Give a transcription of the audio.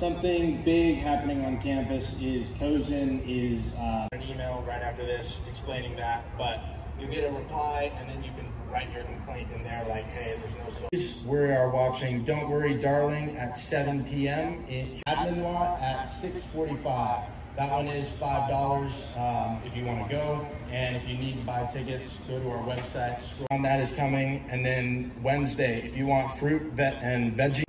something big happening on campus is Cozen is uh, an email right after this explaining that, but you get a reply and then you can write your complaint in there like, hey, there's no We are watching Don't Worry Darling at 7 p.m. in Admin Lot at 645. That one is $5 um, if you want to go. And if you need to buy tickets, go to our website. On that is coming. And then Wednesday, if you want fruit vet and veggie.